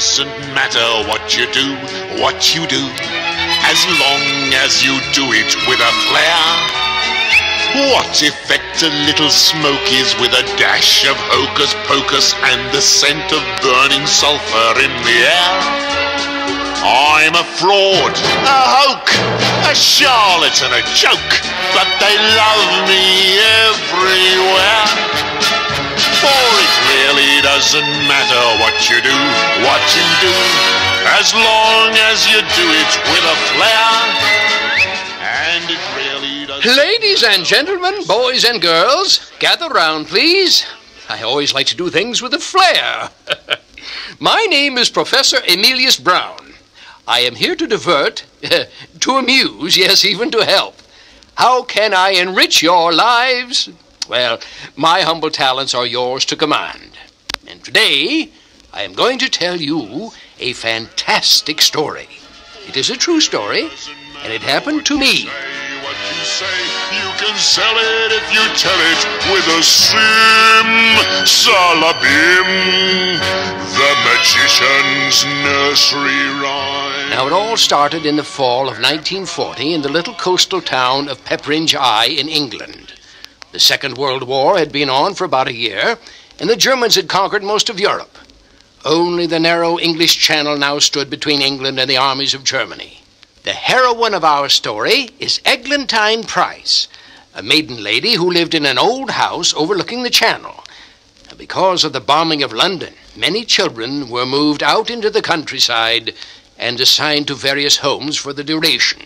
doesn't matter what you do, what you do, as long as you do it with a flair. What effect a little smoke is with a dash of hocus pocus and the scent of burning sulfur in the air? I'm a fraud, a hoke, a charlatan, a joke, but they love me everywhere. For it really doesn't matter what you do, what you do, as long as you do it with a flair. And it really doesn't. Ladies and gentlemen, boys and girls, gather round, please. I always like to do things with a flair. My name is Professor Emilius Brown. I am here to divert, to amuse, yes, even to help. How can I enrich your lives? Well, my humble talents are yours to command. And today, I am going to tell you a fantastic story. It is a true story, and it happened to me. You say, you can sell it if you tell it with a sim salabim, the magician's nursery rhyme. Now, it all started in the fall of 1940 in the little coastal town of Pepperinge Eye in England. The Second World War had been on for about a year, and the Germans had conquered most of Europe. Only the narrow English Channel now stood between England and the armies of Germany. The heroine of our story is Eglantine Price, a maiden lady who lived in an old house overlooking the Channel. Because of the bombing of London, many children were moved out into the countryside and assigned to various homes for the duration.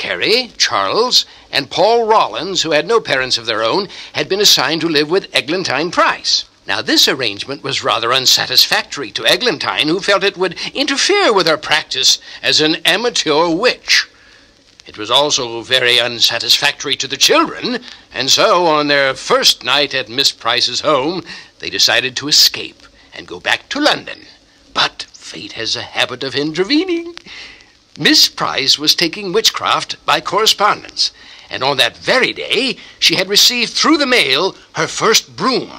Carrie, Charles, and Paul Rollins, who had no parents of their own, had been assigned to live with Eglantine Price. Now, this arrangement was rather unsatisfactory to Eglantine, who felt it would interfere with her practice as an amateur witch. It was also very unsatisfactory to the children, and so on their first night at Miss Price's home, they decided to escape and go back to London. But fate has a habit of intervening. Miss Price was taking witchcraft by correspondence, and on that very day she had received through the mail her first broom.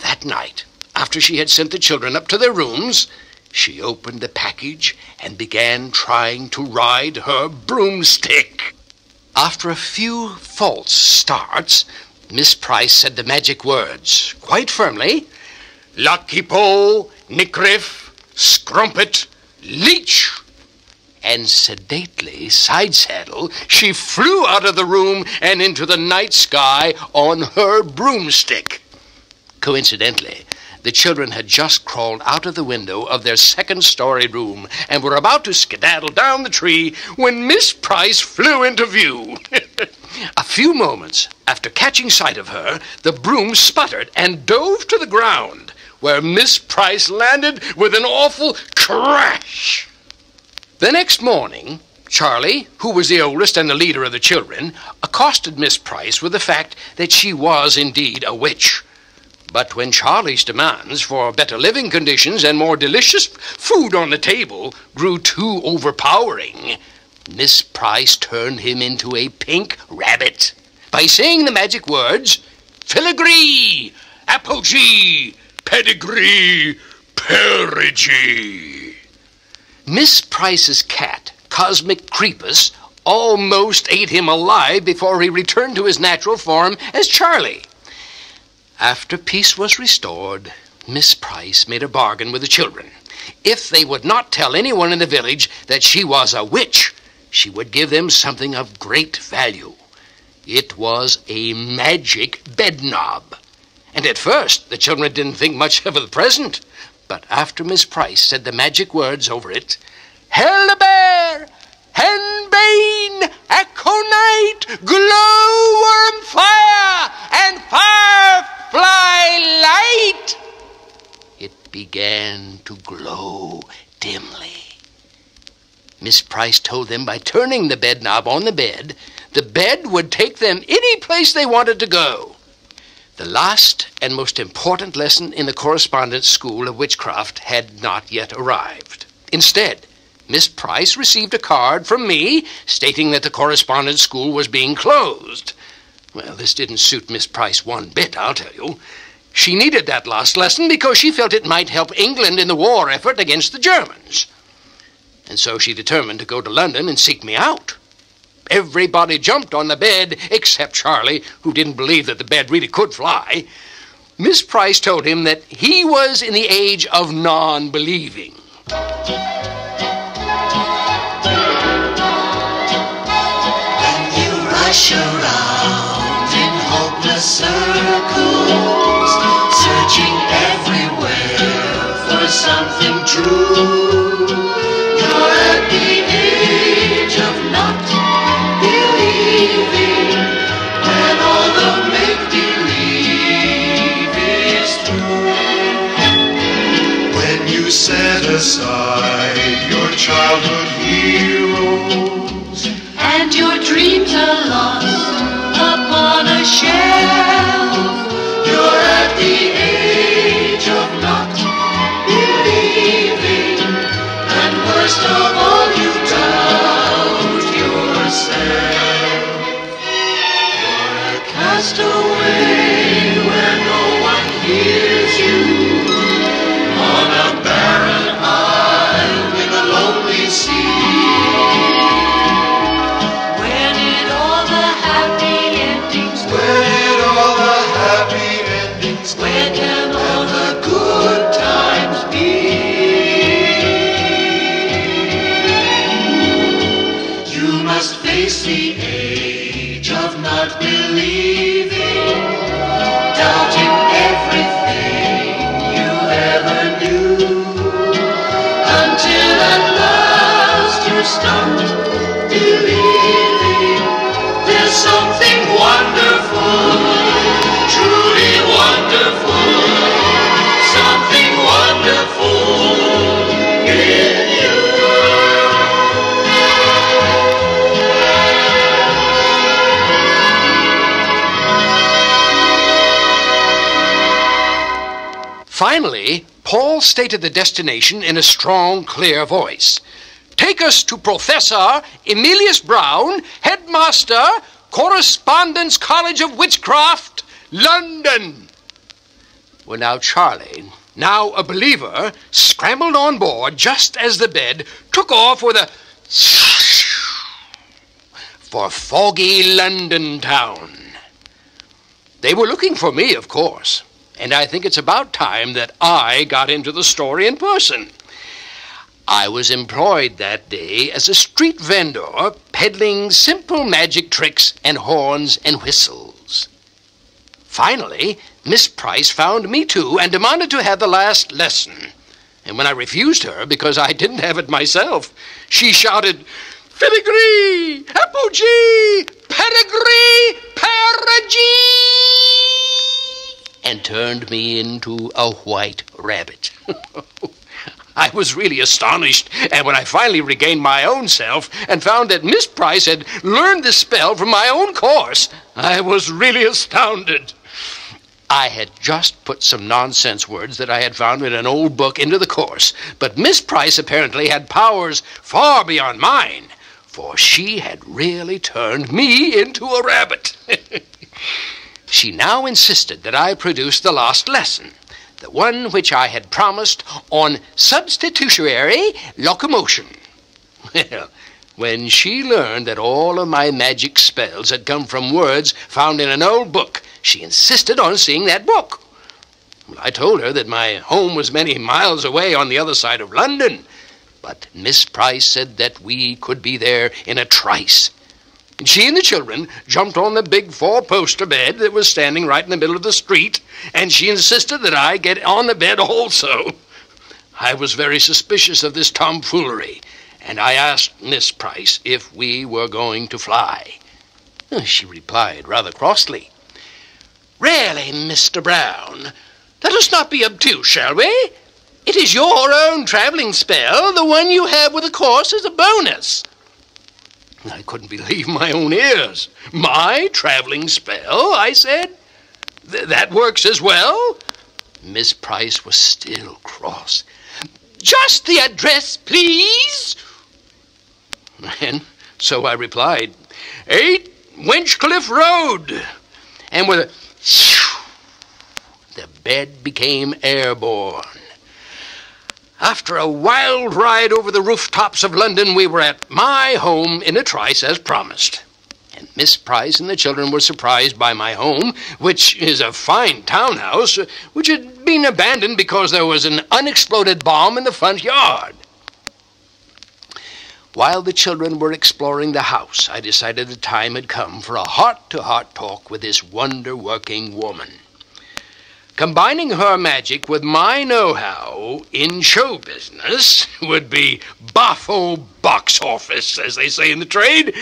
That night, after she had sent the children up to their rooms, she opened the package and began trying to ride her broomstick. After a few false starts, Miss Price said the magic words quite firmly Lucky Po, Nicriff, Scrumpet, Leech. And sedately, side saddle, she flew out of the room and into the night sky on her broomstick. Coincidentally, the children had just crawled out of the window of their second story room and were about to skedaddle down the tree when Miss Price flew into view. A few moments after catching sight of her, the broom sputtered and dove to the ground, where Miss Price landed with an awful crash. The next morning, Charlie, who was the oldest and the leader of the children, accosted Miss Price with the fact that she was indeed a witch. But when Charlie's demands for better living conditions and more delicious food on the table grew too overpowering, Miss Price turned him into a pink rabbit by saying the magic words filigree, apogee, pedigree, perigee. Miss Price's cat, Cosmic Creepers, almost ate him alive before he returned to his natural form as Charlie. After peace was restored, Miss Price made a bargain with the children. If they would not tell anyone in the village that she was a witch, she would give them something of great value. It was a magic bed knob. And at first, the children didn't think much of the present. But after Miss Price said the magic words over it, Hellebore, Henbane, Aconite, Glowworm Fire, and Firefly Light, it began to glow dimly. Miss Price told them by turning the bed knob on the bed, the bed would take them any place they wanted to go. The last and most important lesson in the correspondence school of witchcraft had not yet arrived. Instead, Miss Price received a card from me stating that the correspondence school was being closed. Well, this didn't suit Miss Price one bit, I'll tell you. She needed that last lesson because she felt it might help England in the war effort against the Germans. And so she determined to go to London and seek me out. Everybody jumped on the bed except Charlie, who didn't believe that the bed really could fly. Miss Price told him that he was in the age of non believing. rush around in hopeless circles, searching everywhere for something true. Set aside your childhood heroes. And your dreams Finally, Paul stated the destination in a strong, clear voice. Take us to Professor Emilius Brown, Headmaster, Correspondence College of Witchcraft, London. Well, now, Charlie, now a believer, scrambled on board just as the bed took off with a for foggy London town. They were looking for me, of course, and I think it's about time that I got into the story in person. I was employed that day as a street vendor peddling simple magic tricks and horns and whistles. Finally, Miss Price found me too and demanded to have the last lesson. And when I refused her because I didn't have it myself, she shouted, Filigree, apogee, pedigree, perigee, and turned me into a white rabbit. I was really astonished, and when I finally regained my own self and found that Miss Price had learned the spell from my own course, I was really astounded. I had just put some nonsense words that I had found in an old book into the course, but Miss Price apparently had powers far beyond mine, for she had really turned me into a rabbit. she now insisted that I produce the last lesson the one which I had promised on substitutionary locomotion. Well, when she learned that all of my magic spells had come from words found in an old book, she insisted on seeing that book. Well, I told her that my home was many miles away on the other side of London, but Miss Price said that we could be there in a trice. And she and the children jumped on the big four poster bed that was standing right in the middle of the street, and she insisted that I get on the bed also. I was very suspicious of this tomfoolery, and I asked Miss Price if we were going to fly. She replied rather crossly, Really, Mr. Brown, let us not be obtuse, shall we? It is your own traveling spell, the one you have with the course as a bonus. I couldn't believe my own ears. My traveling spell, I said. Th- that works as well? Miss Price was still cross. Just the address, please. And so I replied, 8 Winchcliffe Road. And with a the bed became airborne. After a wild ride over the rooftops of London, we were at my home in a trice as promised. And Miss Price and the children were surprised by my home, which is a fine townhouse, which had been abandoned because there was an unexploded bomb in the front yard. While the children were exploring the house, I decided the time had come for a heart to heart talk with this wonder working woman. Combining her magic with my know how in show business would be Bafo box office, as they say in the trade,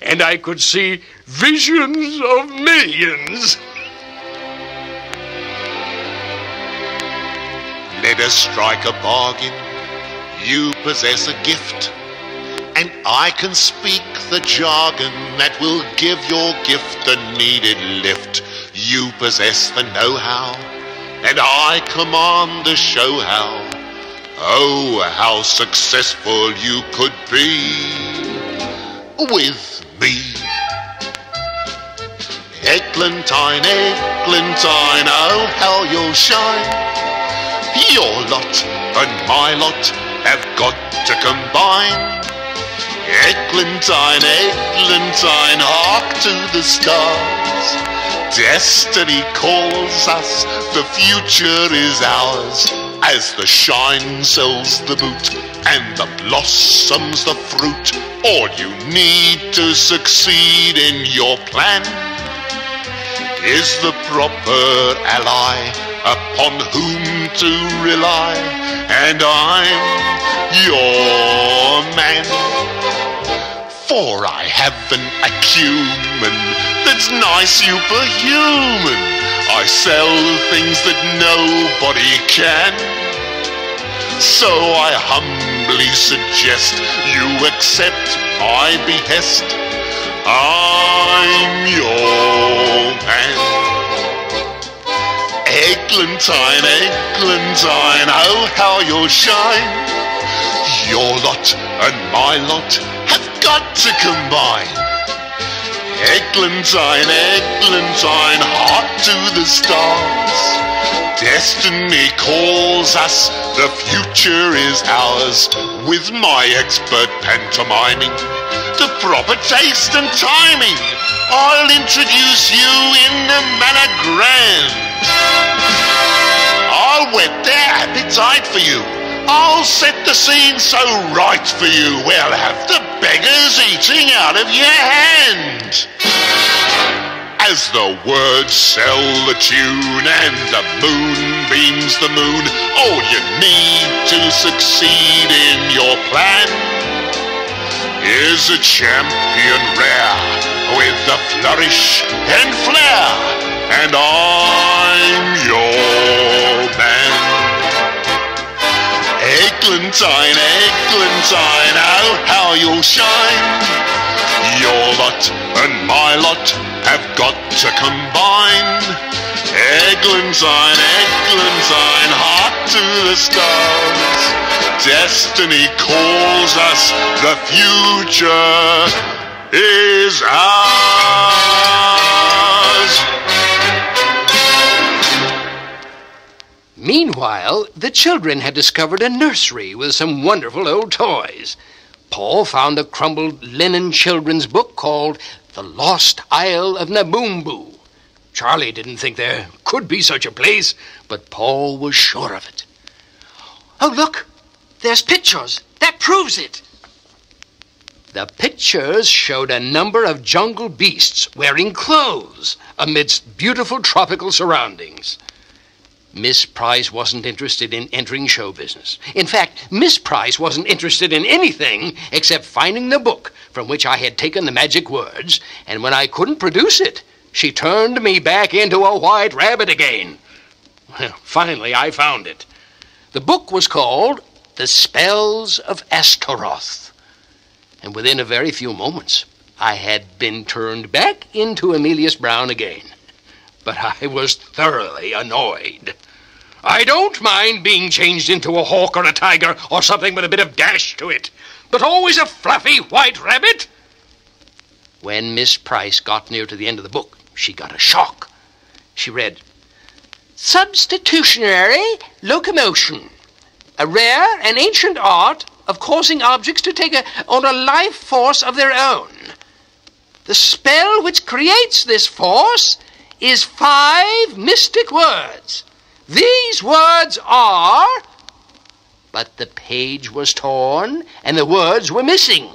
and I could see visions of millions. Let us strike a bargain. You possess a gift, and I can speak the jargon that will give your gift the needed lift. You possess the know how, and I command the show how. Oh, how successful you could be with me. Eglantine, Eglantine, oh, how you'll shine. Your lot and my lot have got to combine. Eglantine, Eglantine, hark to the stars. Destiny calls us, the future is ours. As the shine sells the boot and the blossoms the fruit, all you need to succeed in your plan is the proper ally upon whom to rely, and I'm your man. For I have an acumen that's nigh superhuman. I sell things that nobody can. So I humbly suggest you accept my behest. I'm your man. Eglantine, Eglantine, oh how you'll shine. Your lot and my lot got to combine. Eglantine, Eglantine, heart to the stars. Destiny calls us, the future is ours. With my expert pantomiming, the proper taste and timing, I'll introduce you in a manner grand. I'll whet their appetite for you. I'll set the scene so right for you. We'll have the beggars eating out of your hand. As the words sell the tune and the moon beams the moon, all you need to succeed in your plan is a champion rare with the flourish and flair, and I'm your Eglantine, Eglantine, oh how you'll shine. Your lot and my lot have got to combine. Eglantine, Eglantine, heart to the stars. Destiny calls us, the future is ours. Meanwhile, the children had discovered a nursery with some wonderful old toys. Paul found a crumbled linen children's book called The Lost Isle of Naboombu. Charlie didn't think there could be such a place, but Paul was sure of it. Oh, look! There's pictures. That proves it. The pictures showed a number of jungle beasts wearing clothes amidst beautiful tropical surroundings. Miss Price wasn't interested in entering show business. In fact, Miss Price wasn't interested in anything except finding the book from which I had taken the magic words, and when I couldn't produce it, she turned me back into a white rabbit again. Well, finally, I found it. The book was called The Spells of Astaroth, and within a very few moments, I had been turned back into Emilius Brown again but I was thoroughly annoyed. I don't mind being changed into a hawk or a tiger or something with a bit of dash to it, but always a fluffy white rabbit. When Miss Price got near to the end of the book, she got a shock. She read, Substitutionary locomotion. A rare and ancient art of causing objects to take a, on a life force of their own. The spell which creates this force is five mystic words. These words are. But the page was torn and the words were missing.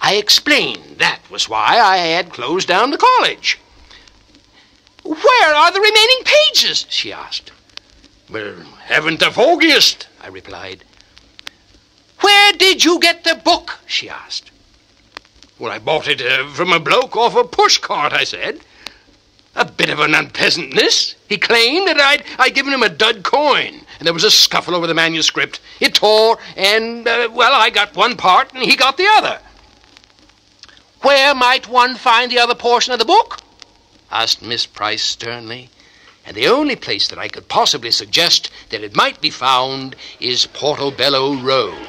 I explained that was why I had closed down the college. Where are the remaining pages? she asked. Well, haven't the foggiest, I replied. Where did you get the book? she asked. Well, I bought it uh, from a bloke off a pushcart, I said. A bit of an unpleasantness. He claimed that I'd, I'd given him a dud coin, and there was a scuffle over the manuscript. It tore, and, uh, well, I got one part, and he got the other. Where might one find the other portion of the book? asked Miss Price sternly. And the only place that I could possibly suggest that it might be found is Portobello Road.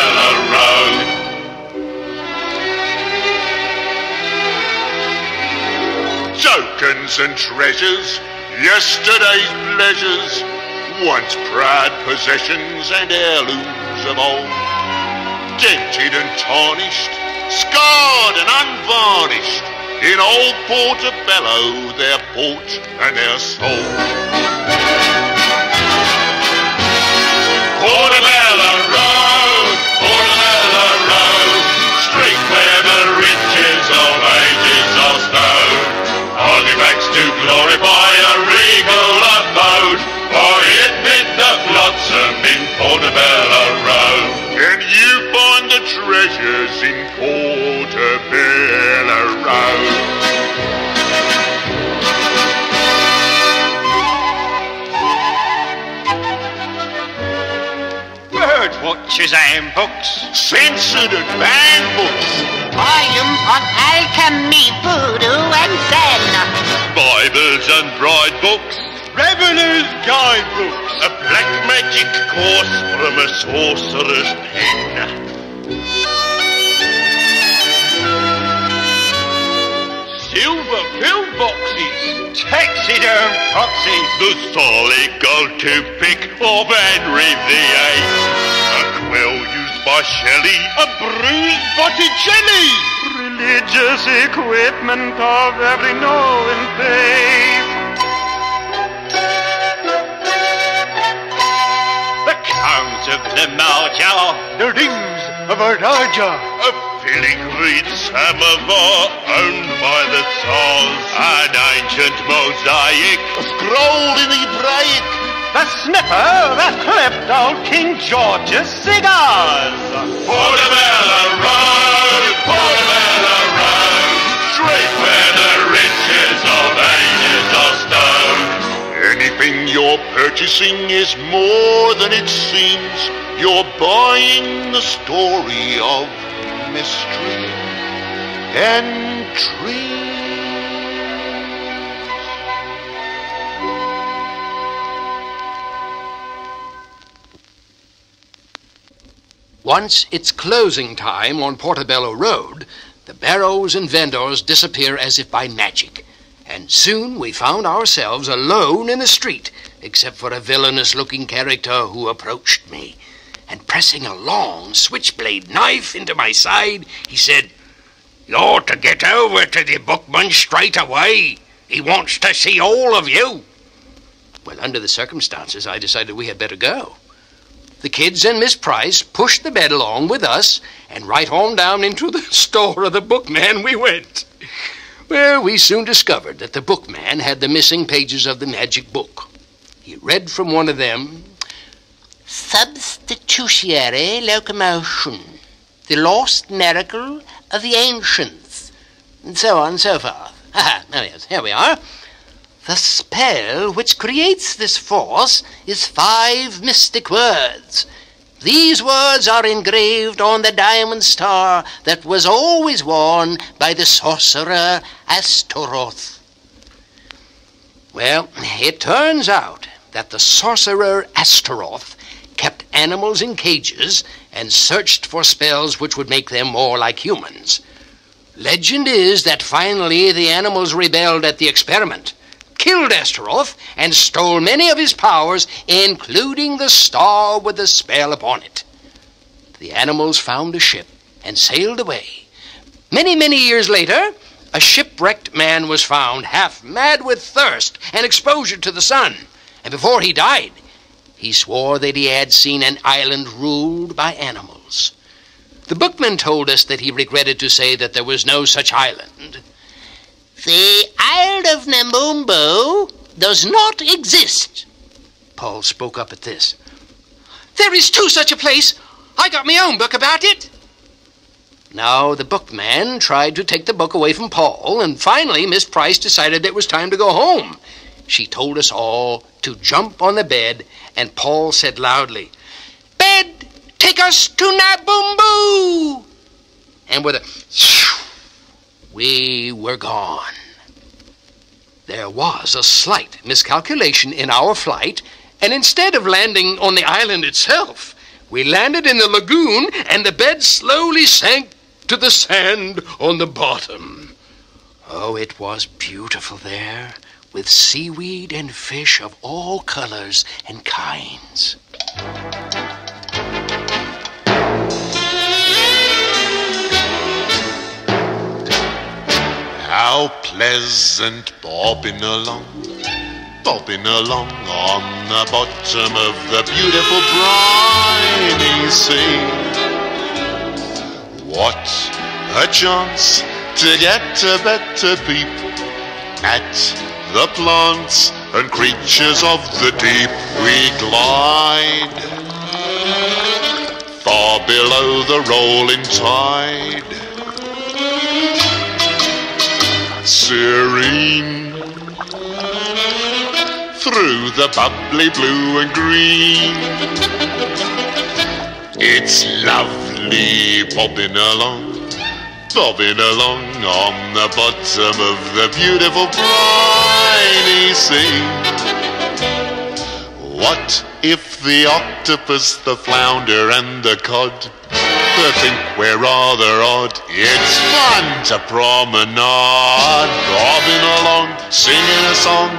And treasures, yesterday's pleasures, once proud possessions and heirlooms of old. Dented and tarnished, scarred and unvarnished, in old Portobello they're bought and they're sold. Portobello sorcerer's pen. Silver pill boxes. Taxiderm foxes. The solid gold toothpick of Henry VIII. A quill used by Shelley. A bruised Botticelli. Religious equipment of every known faith. Of the Mahja. The rings of Ardajah. A filigreed samovar owned by the Tsars. An ancient mosaic. A scroll in Hebraic. The sniffer that clipped old King George's cigars. Portobello Road, Portobello You're purchasing is more than it seems. You're buying the story of mystery and dreams. Once it's closing time on Portobello Road, the barrows and vendors disappear as if by magic. And soon we found ourselves alone in the street, except for a villainous looking character who approached me. And pressing a long switchblade knife into my side, he said, You ought to get over to the bookman straight away. He wants to see all of you. Well, under the circumstances, I decided we had better go. The kids and Miss Price pushed the bed along with us, and right on down into the store of the bookman we went. Well, we soon discovered that the bookman had the missing pages of the magic book. He read from one of them Substitutionary locomotion, the lost miracle of the ancients, and so on and so forth. Ah, oh yes, here we are. The spell which creates this force is five mystic words. These words are engraved on the diamond star that was always worn by the sorcerer Astaroth. Well, it turns out that the sorcerer Astaroth kept animals in cages and searched for spells which would make them more like humans. Legend is that finally the animals rebelled at the experiment, killed Astaroth, and stole many of his powers, including the star with the spell upon it. The animals found a ship and sailed away. Many, many years later, a shipwrecked man was found, half mad with thirst and exposure to the sun. And before he died, he swore that he had seen an island ruled by animals. The bookman told us that he regretted to say that there was no such island. The Isle of Naboombu does not exist. Paul spoke up at this. There is too such a place. I got my own book about it. Now, the bookman tried to take the book away from Paul, and finally Miss Price decided it was time to go home. She told us all to jump on the bed, and Paul said loudly, Bed, take us to Naboombu! And with a we were gone. There was a slight miscalculation in our flight, and instead of landing on the island itself, we landed in the lagoon, and the bed slowly sank to the sand on the bottom. Oh, it was beautiful there, with seaweed and fish of all colors and kinds. How pleasant bobbing along, bobbing along on the bottom of the beautiful briny sea. What a chance to get a better peep at the plants and creatures of the deep. We glide far below the rolling tide serene through the bubbly blue and green. It's lovely bobbing along, bobbing along on the bottom of the beautiful briny sea. What if the octopus, the flounder, and the cod to think we're rather odd. It's fun to promenade, bobbing along, singing a song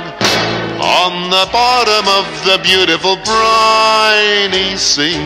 on the bottom of the beautiful briny sea.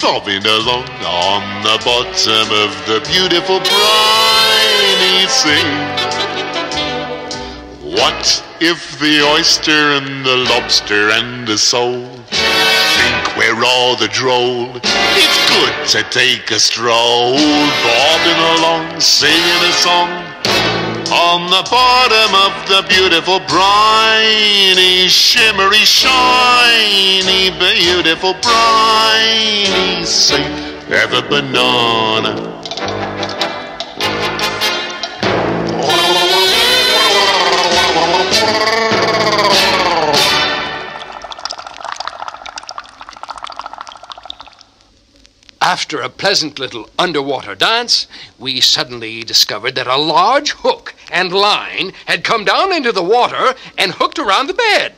Bobbing along on the bottom of the beautiful briny sea. What if the oyster and the lobster and the sole think we're rather droll? It's good to take a stroll, bobbing along, singing a song on the bottom of the beautiful, briny, shimmery, shiny, beautiful, briny sea. Have a banana. After a pleasant little underwater dance, we suddenly discovered that a large hook and line had come down into the water and hooked around the bed.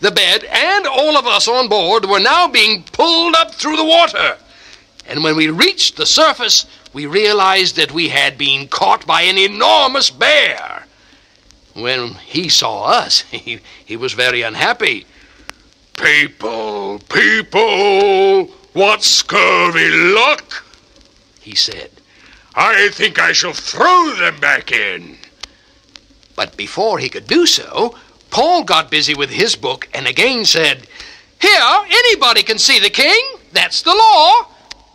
The bed and all of us on board were now being pulled up through the water. And when we reached the surface, we realized that we had been caught by an enormous bear. When he saw us, he, he was very unhappy. People, people, what scurvy luck! He said. I think I shall throw them back in. But before he could do so, Paul got busy with his book and again said, Here, anybody can see the king. That's the law.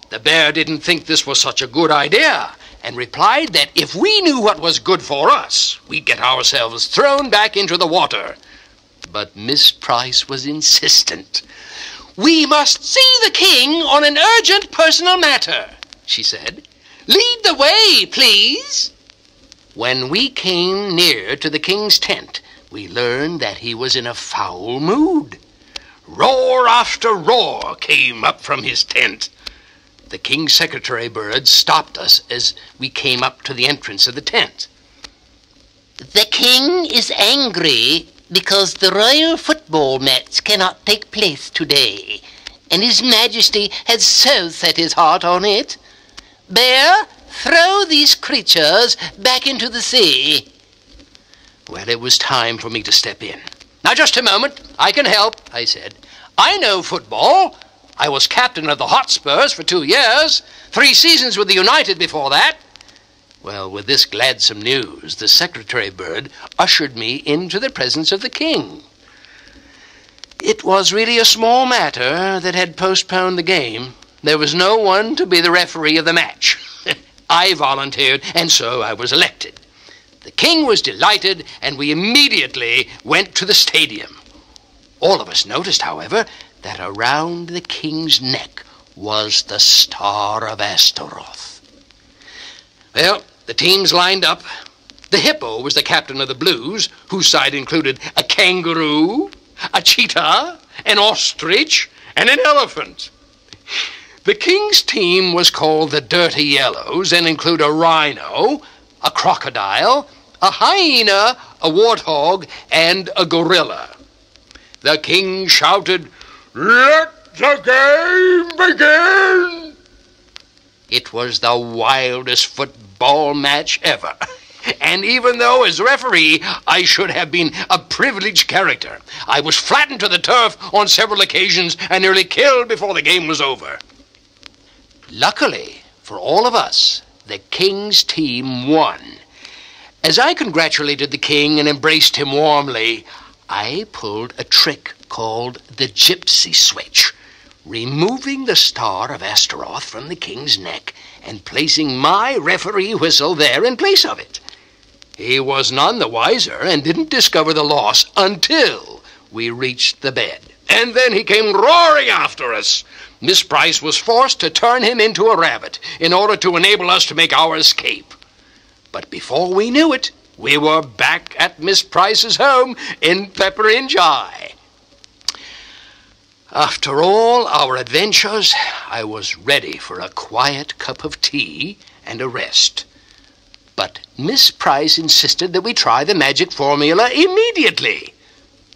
The bear didn't think this was such a good idea and replied that if we knew what was good for us, we'd get ourselves thrown back into the water. But Miss Price was insistent. We must see the king on an urgent personal matter, she said. Lead the way, please. When we came near to the king's tent, we learned that he was in a foul mood. Roar after roar came up from his tent. The king's secretary bird stopped us as we came up to the entrance of the tent. The king is angry because the royal football match cannot take place today, and his majesty has so set his heart on it. Bear, throw these creatures back into the sea. Well, it was time for me to step in. Now, just a moment. I can help, I said. I know football. I was captain of the Hotspurs for two years, three seasons with the United before that. Well, with this gladsome news, the secretary bird ushered me into the presence of the king. It was really a small matter that had postponed the game. There was no one to be the referee of the match. I volunteered, and so I was elected. The king was delighted, and we immediately went to the stadium. All of us noticed, however, that around the king's neck was the Star of Astaroth. Well, the teams lined up. The hippo was the captain of the Blues, whose side included a kangaroo, a cheetah, an ostrich, and an elephant. The king's team was called the Dirty Yellows and include a rhino, a crocodile, a hyena, a warthog, and a gorilla. The king shouted, Let the game begin! It was the wildest football match ever. And even though, as referee, I should have been a privileged character, I was flattened to the turf on several occasions and nearly killed before the game was over. Luckily for all of us, the King's team won. As I congratulated the King and embraced him warmly, I pulled a trick called the Gypsy Switch, removing the Star of Astaroth from the King's neck and placing my referee whistle there in place of it. He was none the wiser and didn't discover the loss until we reached the bed. And then he came roaring after us. Miss Price was forced to turn him into a rabbit in order to enable us to make our escape. But before we knew it, we were back at Miss Price's home in Pepperinge High. After all our adventures, I was ready for a quiet cup of tea and a rest. But Miss Price insisted that we try the magic formula immediately.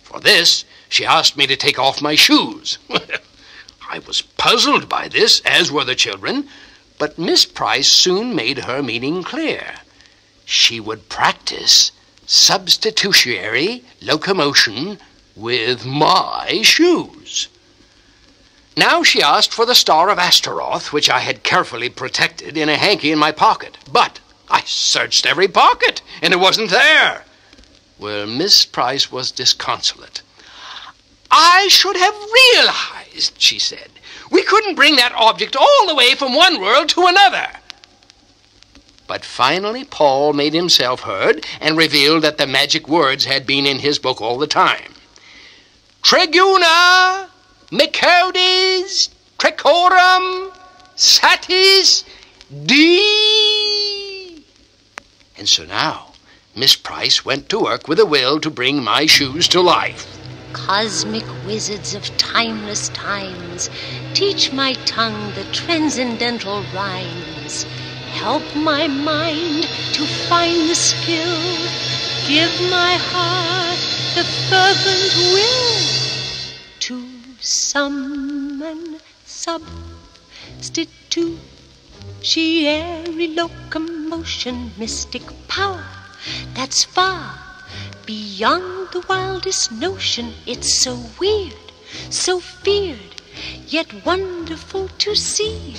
For this, she asked me to take off my shoes. I was puzzled by this, as were the children, but Miss Price soon made her meaning clear. She would practice substitutionary locomotion with my shoes. Now she asked for the Star of Astaroth, which I had carefully protected in a hanky in my pocket. But I searched every pocket, and it wasn't there. Well, Miss Price was disconsolate. I should have realized, she said. We couldn't bring that object all the way from one world to another. But finally, Paul made himself heard and revealed that the magic words had been in his book all the time. Treguna, Mekoides, Trecorum, Satis, Dee. And so now, Miss Price went to work with a will to bring my shoes to life. Cosmic wizards of timeless times, teach my tongue the transcendental rhymes. Help my mind to find the skill. Give my heart the fervent will to summon substitutionary locomotion, mystic power that's far beyond the wildest notion. It's so weird, so feared, yet wonderful to see.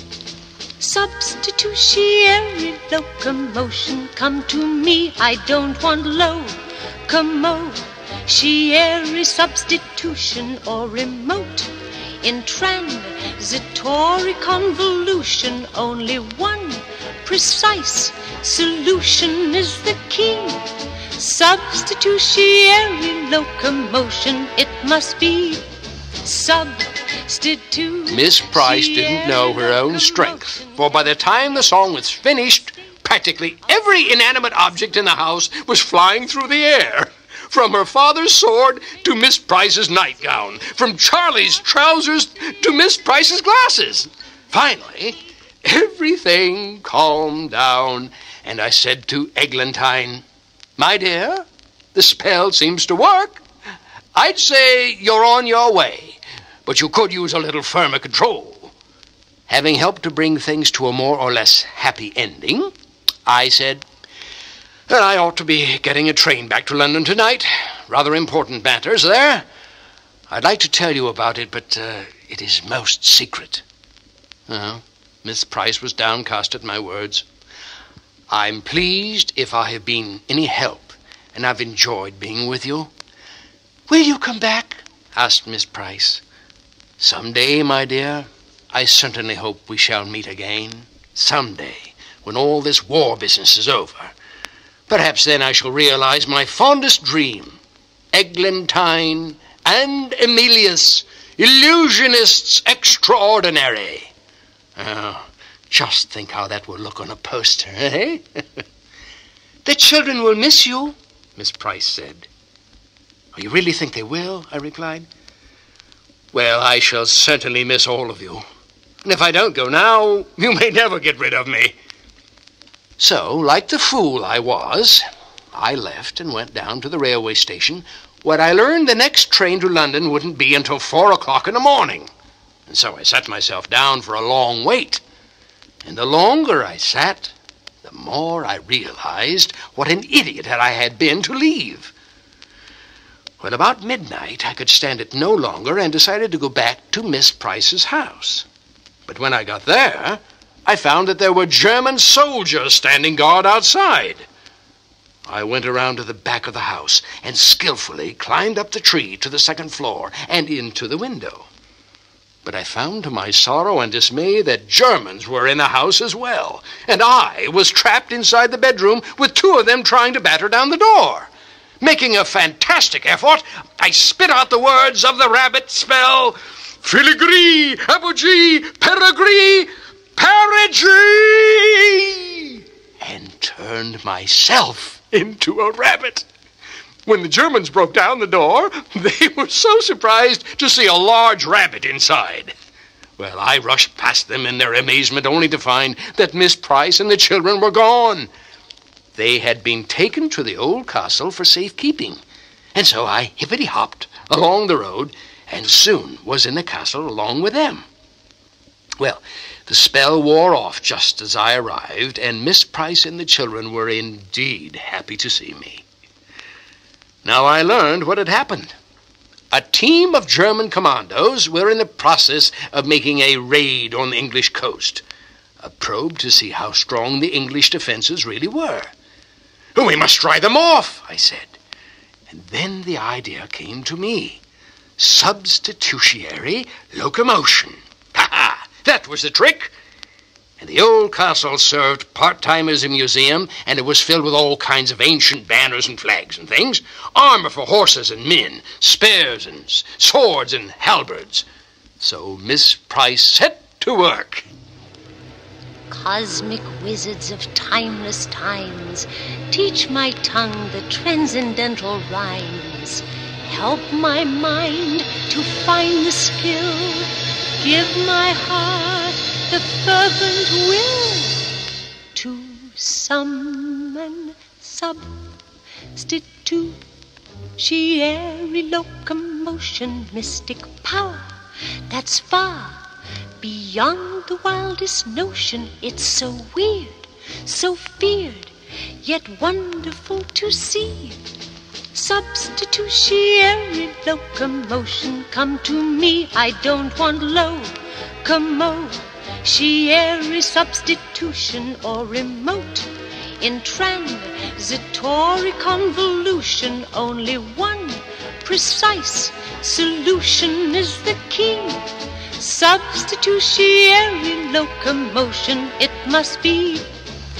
Substitutionary locomotion, come to me. I don't want locomotionary substitution or remote. In transitory convolution, only one precise solution is the key. Substitutionary locomotion, it must be substitute. Miss Price didn't know her own strength, for by the time the song was finished, practically every inanimate object in the house was flying through the air. From her father's sword to Miss Price's nightgown, from Charlie's trousers to Miss Price's glasses. Finally, everything calmed down, and I said to Eglantine, My dear, the spell seems to work. I'd say you're on your way, but you could use a little firmer control. Having helped to bring things to a more or less happy ending, I said, that I ought to be getting a train back to London tonight. Rather important matters there. I'd like to tell you about it, but uh, it is most secret. Uh, Miss Price was downcast at my words. I'm pleased if I have been any help, and I've enjoyed being with you. Will you come back? asked Miss Price. Some day, my dear, I certainly hope we shall meet again. Some day, when all this war business is over. Perhaps then I shall realize my fondest dream Eglantine and Emelius, illusionists extraordinary. Oh, just think how that will look on a poster, eh? the children will miss you, Miss Price said. Oh, you really think they will? I replied. Well, I shall certainly miss all of you. And if I don't go now, you may never get rid of me. So, like the fool I was, I left and went down to the railway station, where I learned the next train to London wouldn't be until four o'clock in the morning. And so I sat myself down for a long wait. And the longer I sat, the more I realized what an idiot I had been to leave. Well, about midnight, I could stand it no longer and decided to go back to Miss Price's house. But when I got there, I found that there were German soldiers standing guard outside. I went around to the back of the house and skillfully climbed up the tree to the second floor and into the window. But I found to my sorrow and dismay that Germans were in the house as well, and I was trapped inside the bedroom with two of them trying to batter down the door. Making a fantastic effort, I spit out the words of the rabbit spell Filigree, Apogee, Pedigree, Perigee! And turned myself into a rabbit. When the Germans broke down the door, they were so surprised to see a large rabbit inside. Well, I rushed past them in their amazement, only to find that Miss Price and the children were gone. They had been taken to the old castle for safekeeping, and so I hippity hopped along the road and soon was in the castle along with them. Well, the spell wore off just as I arrived, and Miss Price and the children were indeed happy to see me. Now I learned what had happened. A team of German commandos were in the process of making a raid on the English coast, a probe to see how strong the English defenses really were. We must drive them off, I said. And then the idea came to me substitutionary locomotion. Ha ha! That was the trick. And the old castle served part time as a museum, and it was filled with all kinds of ancient banners and flags and things, armor for horses and men, spears and swords and halberds. So Miss Price set to work. Cosmic wizards of timeless times, teach my tongue the transcendental rhymes. Help my mind to find the skill. Give my heart the fervent will to summon substitutionary locomotion, mystic power that's far beyond the wildest notion. It's so weird, so feared, yet wonderful to see. Substitutionary locomotion, come to me. I don't want locomotionary substitution or remote in transitory convolution. Only one precise solution is the key. Substitutionary locomotion, it must be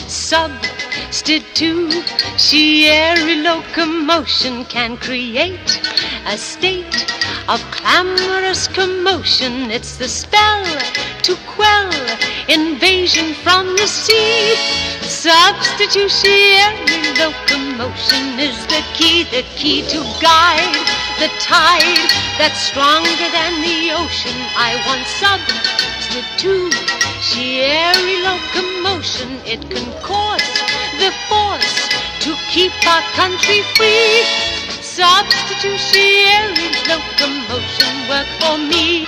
substitutionary locomotion can create a state of clamorous commotion. It's the spell to quell invasion from the sea. Substitutionary locomotion is the key, the key to guide the tide that's stronger than the ocean. I want substitutionary locomotion. It can cause the force to keep our country free. Substitutionary locomotion work for me.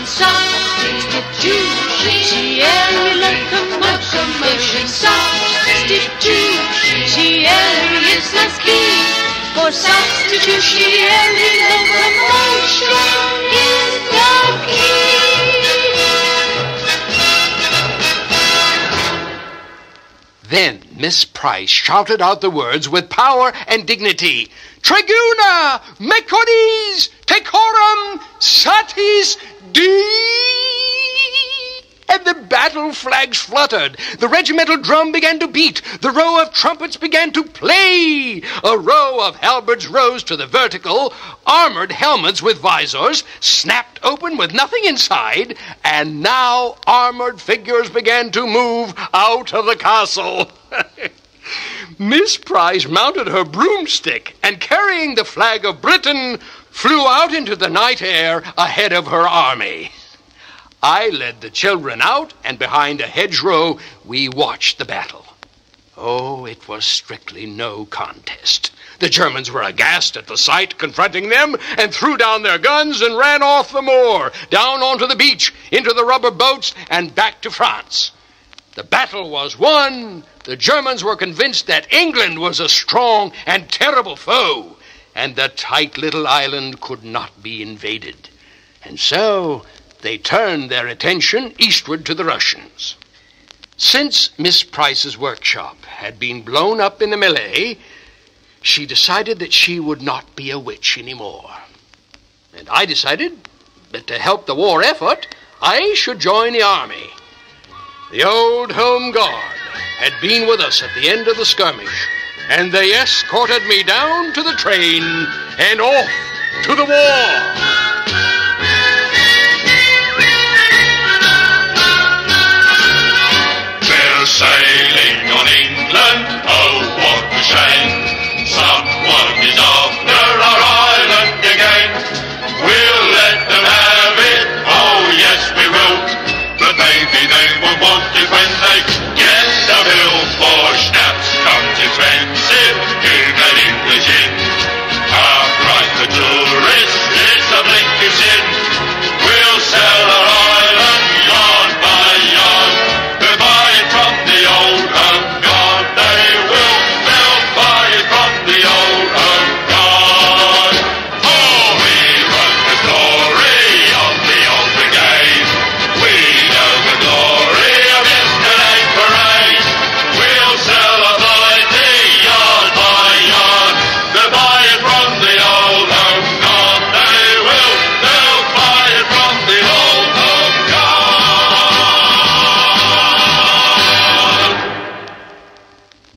I want substitutionary locomotion. Substitutionary is the key for substitutionary locomotion is the key. Then Miss Price shouted out the words with power and dignity Treguna, Mekoides, Trecorum, Satis, Dee. And the battle flags fluttered. The regimental drum began to beat. The row of trumpets began to play. A row of halberds rose to the vertical. Armored helmets with visors snapped open with nothing inside. And now armored figures began to move out of the castle. Miss Price mounted her broomstick and, carrying the flag of Britain, flew out into the night air ahead of her army. I led the children out, and behind a hedgerow, we watched the battle. Oh, it was strictly no contest. The Germans were aghast at the sight confronting them and threw down their guns and ran off the moor, down onto the beach, into the rubber boats, and back to France. The battle was won. The Germans were convinced that England was a strong and terrible foe, and the tight little island could not be invaded. And so they turned their attention eastward to the Russians. Since Miss Price's workshop had been blown up in the melee, she decided that she would not be a witch anymore. And I decided that to help the war effort, I should join the army. The old home guard had been with us at the end of the skirmish, and they escorted me down to the train and off to the war. sailing on England, oh what a shame! Someone is off